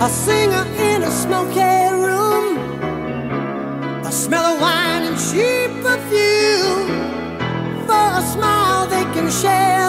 A singer in a smoky room, a smell of wine and cheap perfume. For a smile, they can share